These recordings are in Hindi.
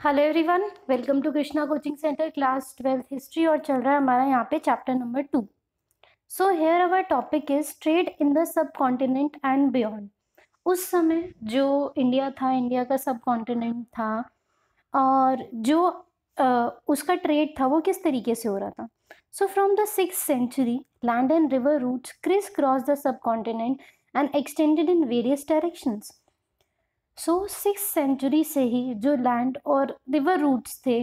Hello everyone welcome to Krishna coaching centre class twelfth history और चल रहा है हमारा यहाँ पे chapter number two so here our topic is trade in the subcontinent and beyond उस समय जो इंडिया था इंडिया का सब कॉन्टिनेंट था और जो uh, उसका ट्रेड था वो किस तरीके से हो रहा था? So from the six century land and river routes crisscross the subcontinent and extended in various directions so six century से ही जो लैंड और रिवर रूट्स थे,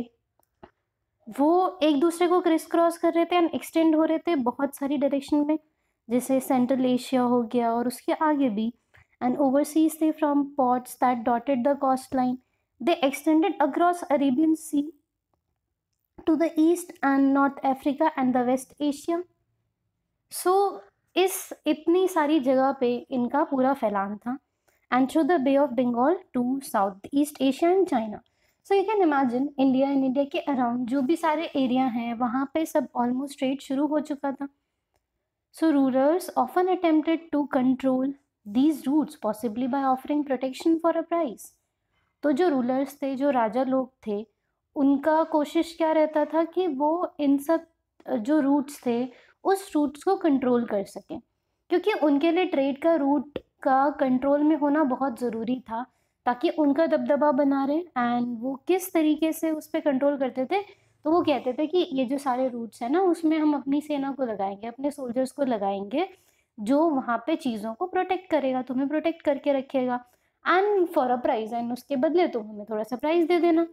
वो एक दूसरे को क्रिस क्रॉस कर रहे थे एंड एक्सटेंड हो रहे थे बहुत सारी डायरेक्शन में। जैसे सेंट्रल एशिया हो गया और उसके आगे भी। एंड ओवरसीज थे from ports that dotted the coastline they extended across Arabian sea to the east and north Africa and the west Asia so इस इतनी सारी जगह पे इनका पूरा फैलान था। And through the Bay of Bengal to Southeast Asia and China. So you can imagine India and India के अराउंड जो भी सारे एरिया हैं, वहाँ पे सब ऑलमोस्ट ट्रेड शुरू हो चुका था। So rulers often attempted to control these routes possibly by offering protection for a price तो जो रूलर्स थे, जो राजा लोग थे, उनका कोशिश क्या रहता था कि वो इन सब, जो रूट्स थे, उस रूट्स को कंट्रोल कर सकें। क्योंकि उनके लिए ट्रेड का रूट का कंट्रोल में होना बहुत ज़रूरी था, ताकि उनका दबदबा बना रहे एंड वो किस तरीके से उस पर कंट्रोल करते थे तो वो कहते थे कि ये जो सारे रूट्स हैं ना, उसमें हम अपनी सेना को लगाएँगे, अपने सोल्जर्स को लगाएँगे, जो वहाँ पे चीज़ों को प्रोटेक्ट करेगा, तुम्हें प्रोटेक्ट करके रखेगा and for a price and उसके बदले तुम हमें थोड़ा सा प्राइज़ दे देना।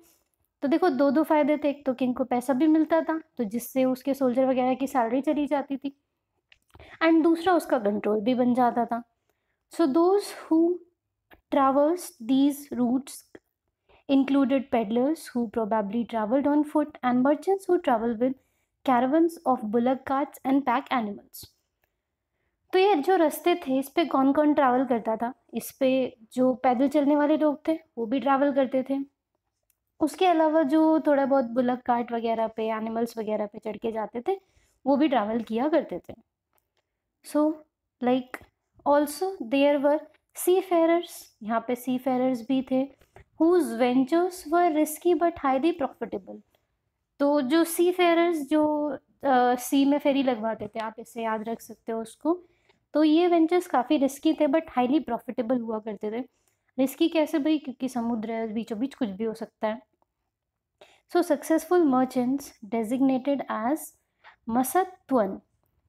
तो देखो दो दो फ़ायदे थे, एक तो किंग को पैसा भी मिलता था तो जिससे उसके सोल्जर वगैरह की सैलरी चली जाती थी एंड दूसरा उसका कंट्रोल भी बन जाता था। So those who traversed these routes included peddlers who probably traveled on foot and merchants who traveled with caravans of bullock carts and pack animals. तो ये जो रास्ते थे इस पे कौन कौन ट्रैवल करता था इस पे जो पैदल चलने वाले लोग थे वो भी ट्रैवल करते थे उसके अलावा जो थोड़ा बहुत बुलक कार्ट वगैरह पे एनिमल्स वगैरह पे चढ़ के जाते थे वो भी ट्रैवल किया करते थे so like also there were seafarers यहाँ पे सी फेयरर्स भी थे whose ventures were risky but highly profitable तो जो सी फेयरर्स जो सी uh, में फेरी लगवाते थे आप इसे याद रख सकते हो उसको। तो ये वेंचर्स काफ़ी रिस्की थे बट हाईली प्रॉफिटेबल हुआ करते थे। रिस्की कैसे भाई? क्योंकि समुद्र है बीचों बीच कुछ भी हो सकता है। So successful merchants designated as मसत्वन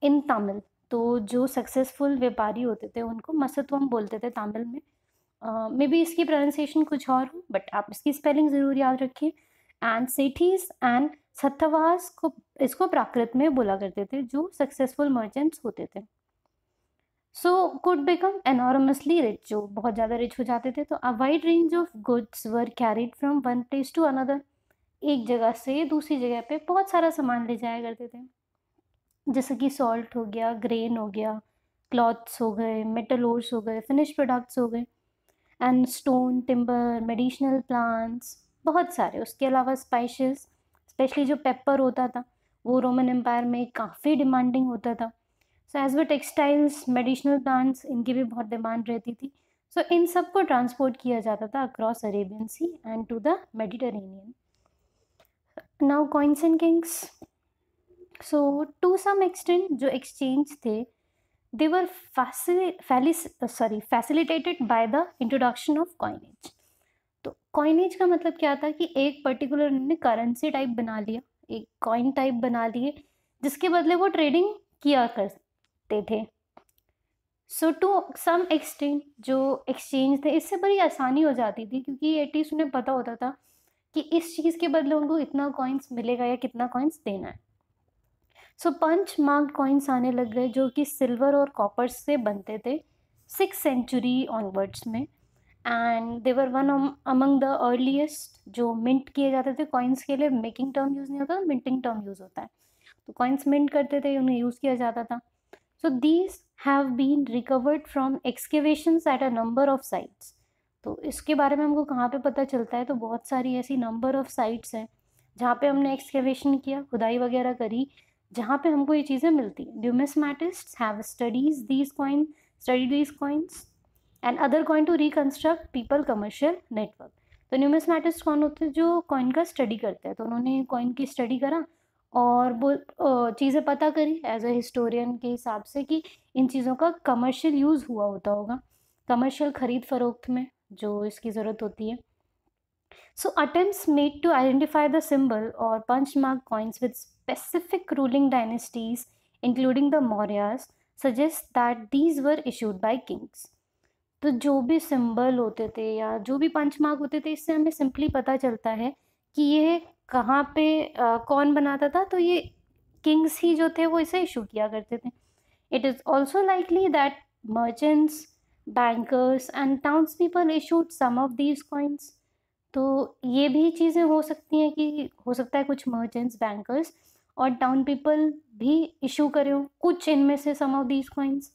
इन तमिल तो जो सक्सेसफुल व्यापारी होते थे, उनको मसत्वम बोलते थे तमिल में। मे बी इसकी प्रोनाउंसिएशन कुछ और हो बट आप इसकी स्पेलिंग ज़रूर याद रखिए। एंड सेठीज एंड सत्थवास को, इसको प्राकृत में बोला करते थे, जो सक्सेसफुल मर्चेंट्स होते थे। So could become enormously rich जो बहुत ज़्यादा रिच हो जाते थे तो a wide range of goods were carried from one place to another एक जगह से दूसरी जगह पे बहुत सारा सामान ले जाया करते थे। जैसे कि सॉल्ट हो गया ग्रेन हो गया क्लॉथ्स हो गए मेटल ओर्स हो गए फिनिश प्रोडक्ट्स हो गए and stone timber medicinal plants बहुत सारे। उसके अलावा स्पाइसेस स्पेशली जो पेपर होता था वो रोमन एम्पायर में काफ़ी डिमांडिंग होता था। So as we textiles medicinal plants इनकी भी बहुत डिमांड रहती थी। सो so, इन सबको ट्रांसपोर्ट किया जाता था across Arabian sea and to the Mediterranean now coins and kings so to some extent जो एक्सचेंज थे they were sorry facilitated by the introduction of coinage तो कॉइनेज का मतलब क्या था कि एक पर्टिकुलर उन्होंने करेंसी टाइप बना लिया, एक कॉइन टाइप बना लिए, जिसके बदले वो ट्रेडिंग किया करते थे। सो टू सम एक्सटेंट जो एक्सचेंज थे, इससे बड़ी आसानी हो जाती थी, क्योंकि एटलीस्ट उन्हें पता होता था कि इस चीज़ के बदले उनको इतना कॉइन्स मिलेगा या कितना कॉइन्स देना है। सो पंच मार्क कॉइन्स आने लग गए जो कि सिल्वर और कॉपर से बनते थे सिक्स सेंचुरी ऑनवर्ड्स में। And they were one among the earliest जो मिंट किए जाते थे कॉइन्स के लिए। मेकिंग टर्म यूज़ नहीं होता मिंटिंग टर्म यूज़ होता है। तो कॉइन्स मिंट करते थे, उन्हें यूज़ किया जाता था। So these have been recovered from excavation at a number of sites तो इसके बारे में हमको कहाँ पे पता चलता है? तो बहुत सारी ऐसी नंबर ऑफ़ साइट्स हैं, जहाँ पे हमने एक्सकेवेशन किया, खुदाई वगैरह करी। जहाँ पे हमको ये चीज़ें मिलती हैं। Numismatist have studies these coin study these coins and other coin to reconstruct people commercial network तो न्यूमिसमैटिस्ट कौन होते हैं? जो कॉइन का स्टडी करते हैं। तो उन्होंने कॉइन की स्टडी करा और वो चीज़ें पता करी एज अ हिस्टोरियन के हिसाब से कि इन चीज़ों का कमर्शियल यूज़ हुआ होता होगा। कमर्शियल ख़रीद फ़रोख्त में जो इसकी ज़रूरत होती है। So attempts made to identify the symbol और punch mark coins with specific ruling dynasties including the Mauryas suggest that these were issued by kings तो जो भी सिंबल होते थे या जो भी पंच मार्क होते थे इससे हमें सिंपली पता चलता है कि ये कहाँ पे आ, कौन बनाता था तो ये किंग्स ही जो थे वो इसे इशू किया करते थे। It is also likely that merchants bankers and towns people issued some of these coins तो ये भी चीज़ें हो सकती हैं कि हो सकता है कुछ मर्चेंट्स बैंकर्स और टाउन पीपल भी इशू करें, कुछ इनमें से some of these coins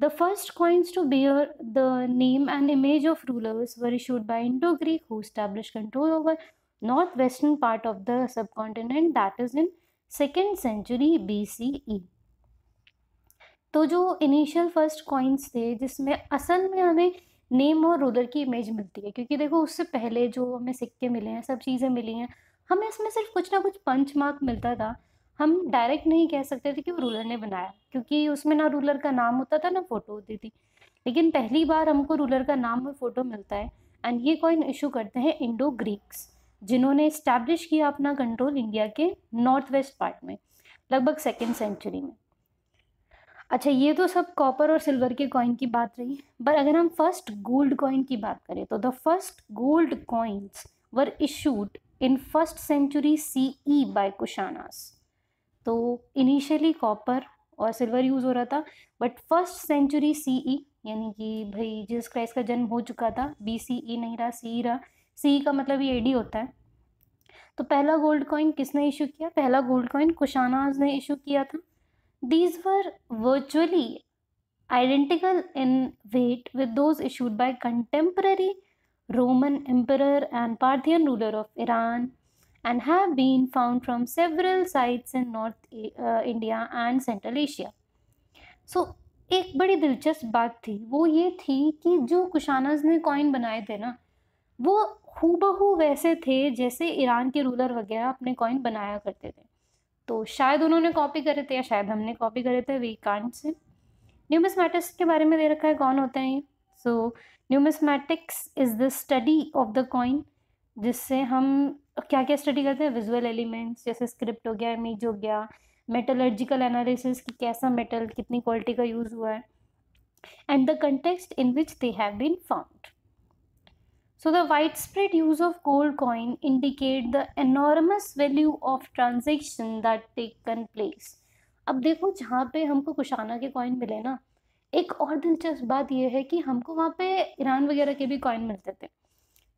the first coins to bear the name and image of rulers were issued by Indo Greek who establish control over north western part of the subcontinent that is in second century B C E तो जो इनिशियल फ़र्स्ट कॉइन्स थे, जिसमें असल में हमें नेम और रूलर की इमेज मिलती है। क्योंकि देखो, उससे पहले जो हमें सिक्के मिले हैं, सब चीज़ें मिली हैं, हमें इसमें सिर्फ़ कुछ ना कुछ पंच मार्क मिलता था। हम डायरेक्ट नहीं कह सकते थे कि वो रूलर ने बनाया, क्योंकि उसमें ना रूलर का नाम होता था, ना फ़ोटो होती थी। लेकिन पहली बार हमको रूलर का नाम और फ़ोटो मिलता है एंड ये कॉइन इशू करते हैं इंडो ग्रीक्स जिन्होंने इस्टेब्लिश किया अपना कंट्रोल इंडिया के नॉर्थ वेस्ट पार्ट में, लगभग सेकेंड सेंचुरी में। अच्छा ये तो सब कॉपर और सिल्वर के कॉइन की बात रही पर अगर हम फ़र्स्ट गोल्ड कॉइन की बात करें तो the first gold coins were issued in first century C E by Kushanas तो इनिशियली कॉपर और सिल्वर यूज़ हो रहा था but first century C E यानी कि भाई जिस क्राइस्ट का जन्म हो चुका था बी सी ई नहीं रहा सी ई रहा सी e का मतलब ये एडी होता है। तो पहला गोल्ड कॉइन किसने इशू किया? पहला गोल्ड कॉइन कुशानाज ने इशू किया था। These were virtually identical in weight with those issued by contemporary Roman emperor and Parthian ruler of Iran and have been found from several sites in North uh, India and Central Asia. So एक बड़ी दिलचस्प बात थी वो ये थी कि जो कुशानज ने कॉइन बनाए थे ना वो हूबहू वैसे थे जैसे ईरान के रूलर वगैरह अपने कॉइन बनाया करते थे तो शायद उन्होंने कॉपी करे थे या शायद हमने कॉपी करे थे वी कांट से न्यूमिसमैटिक्स के बारे में दे रखा है, कौन होते हैं ये? So numismatics is the study of the coin जिससे हम क्या क्या स्टडी करते हैं? विजुअल एलिमेंट्स जैसे स्क्रिप्ट हो गया इमेज हो गया मेटलर्जिकल एनालिसिस कि कैसा मेटल कितनी क्वालिटी का यूज़ हुआ है and the context in which they have been found So, the widespread use of gold coin indicate the enormous value of transaction that taken place. अब देखो, जहाँ पे हमको कुशाना के कॉइन मिले ना, एक और दिलचस्प बात यह है कि हमको वहाँ पे ईरान वगैरह के भी कॉइन मिलते थे।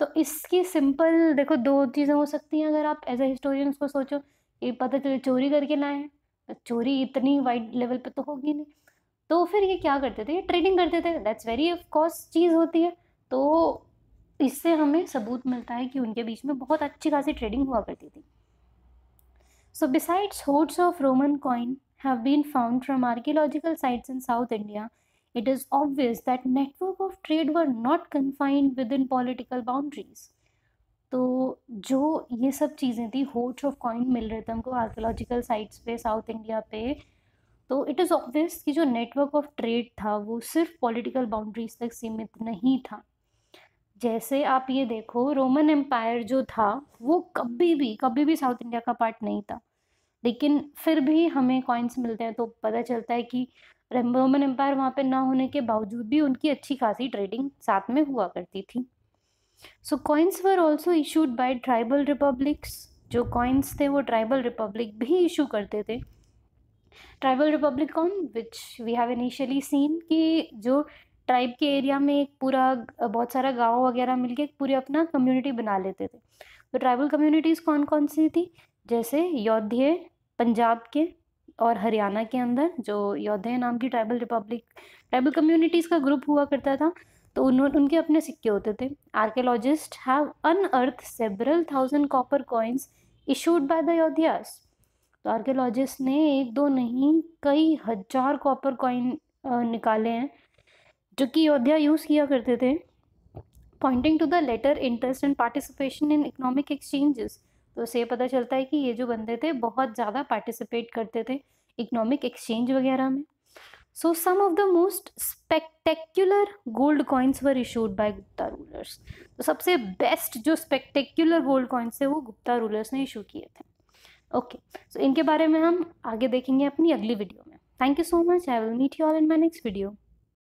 तो इसकी सिंपल देखो, दो चीज़ें हो सकती हैं अगर आप एज ए हिस्टोरियन उसको सोचो। ये पता चले चोरी करके लाए हैं तो चोरी इतनी वाइड लेवल पे तो होगी नहीं। तो फिर ये क्या करते थे? ये ट्रेडिंग करते थे। दैट्स वेरी ऑफ़ कॉस्ट चीज़ होती है। तो इससे हमें सबूत मिलता है कि उनके बीच में बहुत अच्छी खासी ट्रेडिंग हुआ करती थी so besides hoards of Roman coin have been found from archaeological sites in south India it is obvious that network of trade were not confined within political boundaries. तो जो ये सब चीज़ें थी होर्ड्स ऑफ़ कॉइन मिल रहे थे हमको आर्कोलॉजिकल साइट्स पे साउथ इंडिया पे तो इट इज़ ऑब्वियस कि जो नेटवर्क ऑफ़ ट्रेड था, वो सिर्फ़ पॉलिटिकल बाउंड्रीज तक सीमित नहीं था जैसे आप ये देखो रोमन एम्पायर जो था, वो कभी भी कभी भी साउथ इंडिया का पार्ट नहीं था। लेकिन फिर भी हमें कॉइन्स मिलते हैं तो पता चलता है कि रोमन एम्पायर वहाँ पे ना होने के बावजूद भी उनकी अच्छी खासी ट्रेडिंग साथ में हुआ करती थी। So coins were also issued by tribal republics जो कॉइन्स थे, वो ट्राइबल रिपब्लिक भी इशू करते थे। ट्राइबल रिपब्लिक कौन? Which we have initially seen कि जो ट्राइब के एरिया में एक पूरा बहुत सारा गाँव वगैरह मिलके पूरे अपना कम्युनिटी बना लेते थे। तो ट्राइबल कम्युनिटीज़ कौन कौन सी थी? जैसे योध्ये पंजाब के और हरियाणा के अंदर, जो योधे नाम की ट्राइबल रिपब्लिक ट्राइबल कम्युनिटीज़ का ग्रुप हुआ करता था तो उन्होंने उनके अपने सिक्के होते थे। Archaeologist have unearth several thousand copper coins issued by the Yaudheyas तो आर्कियोलॉजिस्ट ने एक, दो नहीं, कई हज़ार कॉपर कॉइन निकाले हैं। जो कि योध्या यूज़ किया करते थे pointing to the later interest and participation in economic exchanges तो उससे ये पता चलता है कि ये जो बंदे थे, बहुत ज़्यादा पार्टिसिपेट करते थे इकोनॉमिक एक्सचेंज वगैरह में. So some of the most spectacular gold coins were issued by Gupta rulers तो सबसे बेस्ट जो स्पेक्टेक्युलर गोल्ड कॉइन्स थे, वो गुप्ता रूलर्स ने इशू किए थे. ओके सो इनके बारे में हम आगे देखेंगे अपनी अगली वीडियो में. Thank you so much I will meet you all in my next video